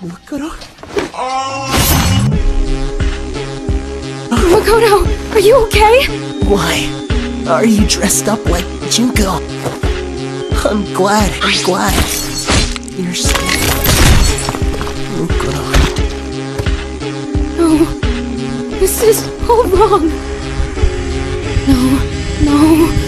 oh Makoto, are you okay? Why are you dressed up like Junko? I'm glad, I'm glad. You're safe. Makoto. No, this is all wrong. No, no,